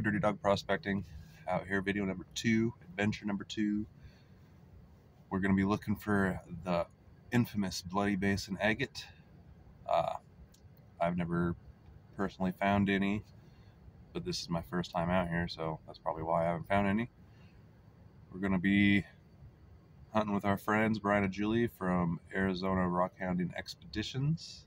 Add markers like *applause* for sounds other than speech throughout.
here, Dirty Dog Prospecting. Out here, video number two, adventure number two. We're going to be looking for the infamous Bloody Basin agate. Uh, I've never personally found any, but this is my first time out here, so that's probably why I haven't found any. We're going to be hunting with our friends Brian and Julie from Arizona Rock Hounding Expeditions.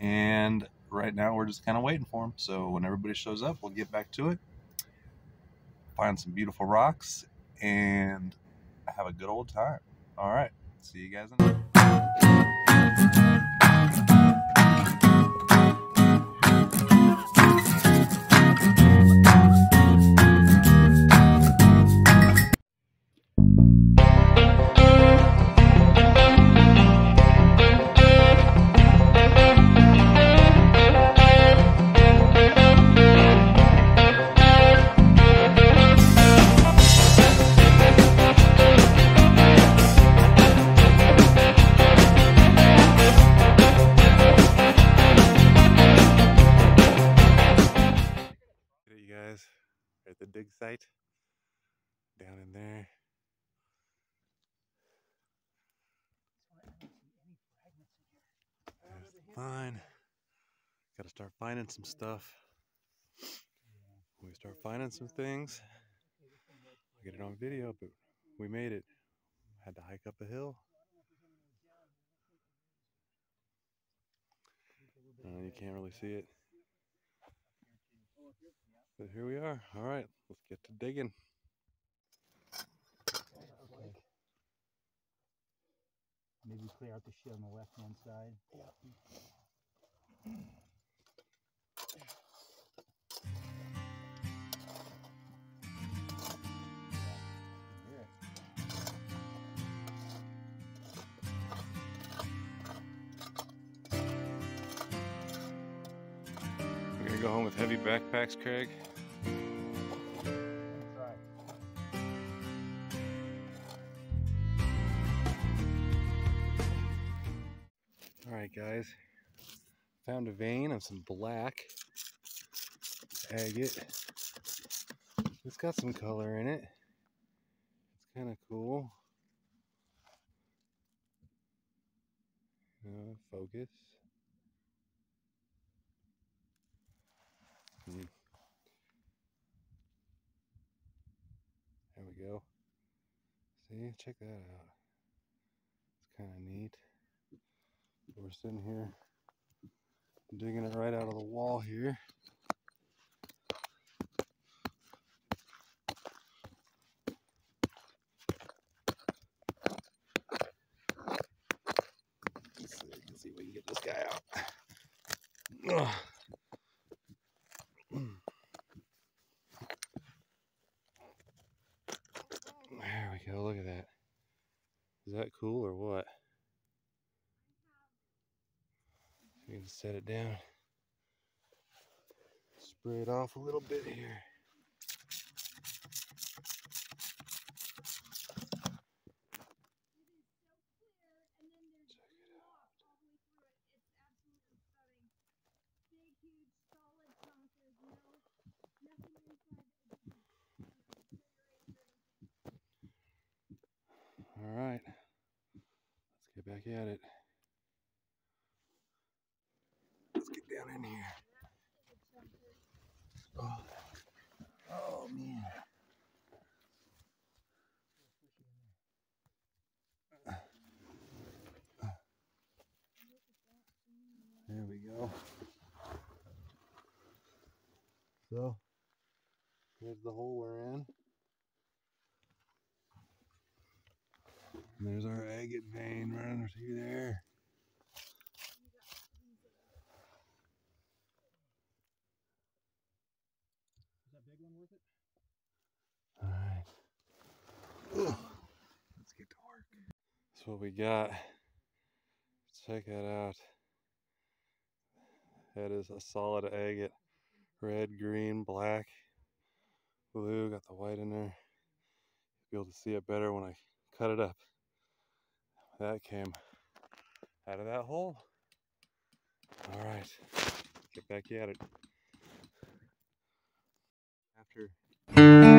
And right now we're just kind of waiting for them. So when everybody shows up, we'll get back to it, find some beautiful rocks, and have a good old time. All right. See you guys in Got to start finding some stuff. we start finding some things, I'll get it on video, but we made it. Had to hike up a hill. Uh, you can't really see it. But here we are. All right, let's get to digging. Maybe clear out the shit on the left hand side. Yeah. We're gonna go home with heavy backpacks, Craig. Guys, found a vein of some black agate. It's got some color in it. It's kind of cool. Uh, focus. Hmm. There we go. See, check that out. It's kind of neat. We're sitting here digging it right out of the wall here. Let's see, let's see if we can get this guy out. Ugh. There we go, look at that. Is that cool or what? You can set it down. Spray it off a little bit here. All right, let's get back at it. In here. Oh, oh man. There we go. So, here's the hole we're in. And there's our agate vein running through there. Let's get to work. That's what we got. Check that out. That is a solid agate. Red, green, black, blue. Got the white in there. You'll be able to see it better when I cut it up. That came out of that hole. All right, get back at it. after.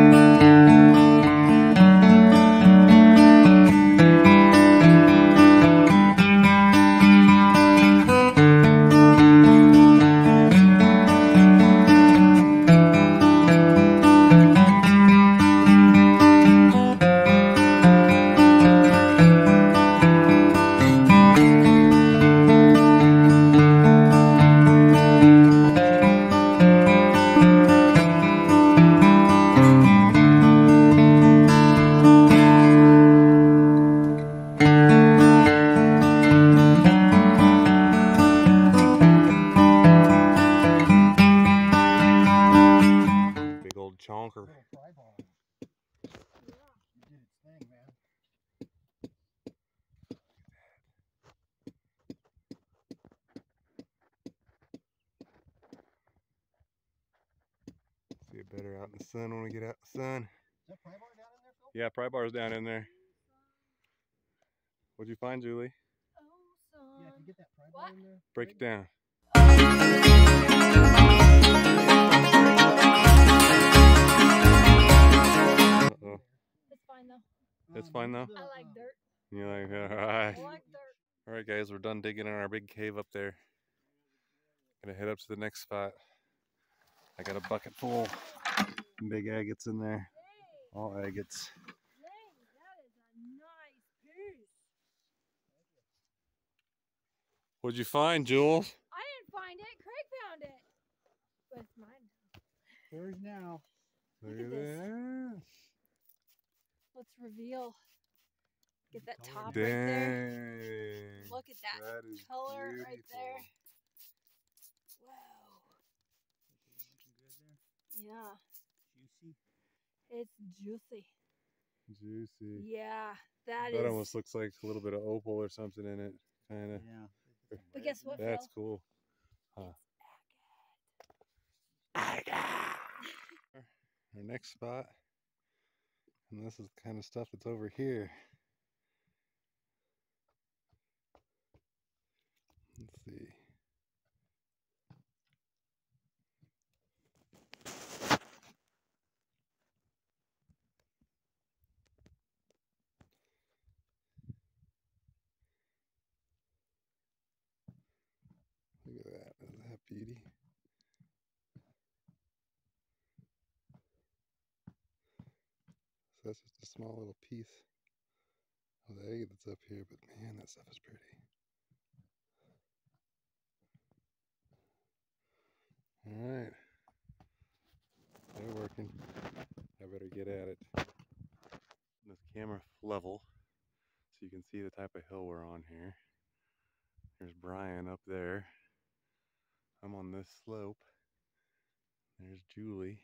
See it better out in the sun when we get out in the sun. Is that fry bar down in there, Phil? Yeah, pry bar's down in there. What'd you find, Julie? Oh, yeah, if you get that fry bar What? in there. Break it down. Uh-oh. It's fine though. It's oh, fine, though? I like dirt. You're like, alright. I like dirt. Alright guys, we're done digging in our big cave up there. Gonna head up to the next spot. I got a bucket full. Big agates in there. All agates. dang, that is a nice piece. What'd you find, Jules? I didn't find it. Craig found it. But it's mine. Yours now. Look at this. Let's reveal. Get that Color. top right there. Look at that, That is color right there. beautiful. Wow. Looking good there. Yeah, Juicy. it's juicy. Juicy. Yeah, that that is. almost looks like a little bit of opal or something in it. Kind of. Yeah. But guess what, That's Phil? cool. Huh. *laughs* Our next spot. And this is the kind of stuff that's over here. Let's see. Look at that. Isn't that beauty? So that's just a small little piece of the egg that's up here, but man, that stuff is pretty. Alright. They're working. I better get at it. This camera level so you can see the type of hill we're on here. There's Brian up there. I'm on this slope. There's Julie.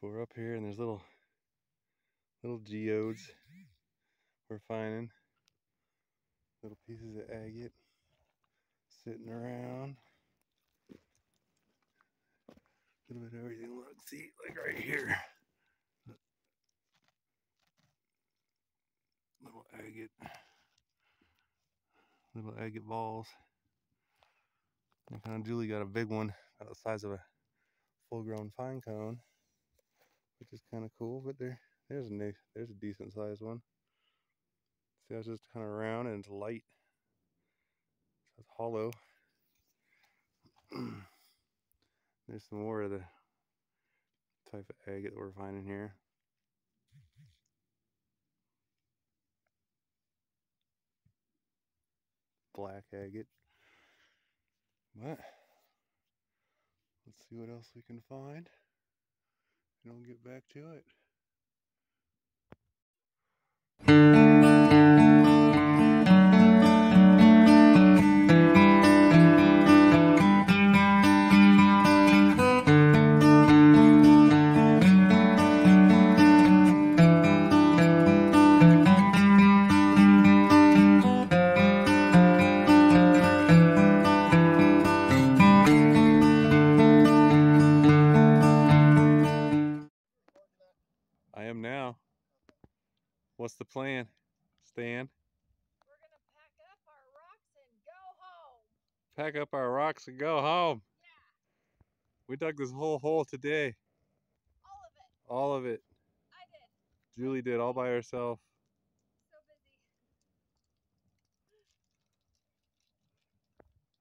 But we're up here and there's little little geodes we're finding. Little pieces of agate sitting around. A little bit of everything. Look, see, like right here. Little agate. Little agate balls. And kind of Julie got a big one about the size of a full grown pine cone, which is kind of cool. But there, there's a ni- there's a decent sized one. See, it's just kind of round and it's light. So it's hollow. *clears throat* there's some more of the type of agate that we're finding here. Black agate. But let's see what else we can find. And we'll get back to it. Stan? We're gonna pack up our rocks and go home. Pack up our rocks and go home. Yeah. We dug this whole hole today. All of it. All of it. I did. Julie did all by herself. So busy.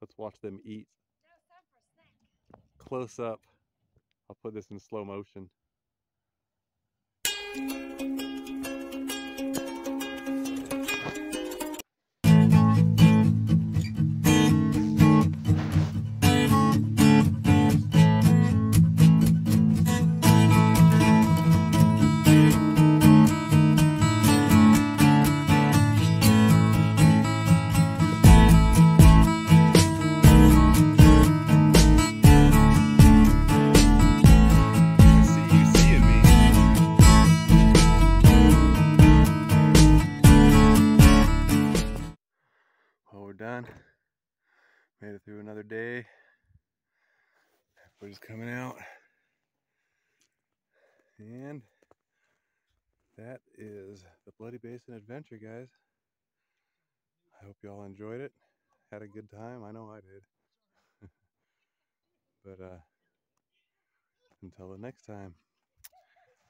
Let's watch them eat Now it's time for a snack. close up. I'll put this in slow motion. Made it through another day. Everybody's coming out. And that is the Bloody Basin Adventure, guys. I hope you all enjoyed it. Had a good time. I know I did. *laughs* but uh, until the next time,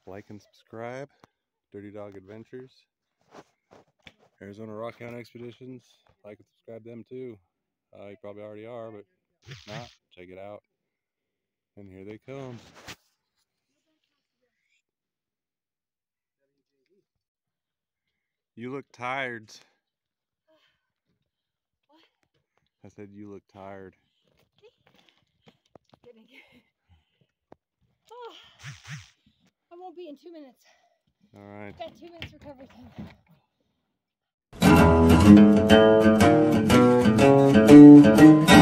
like and subscribe. Dirty Dog Adventures. Arizona Rockhound Expeditions. Like and subscribe them too. Uh, you probably already are, but if not, check it out. And here they come. You look tired. What? I said you look tired. Oh, *sighs* I won't be in two minutes. All right. Got two minutes recovery time. Thank you.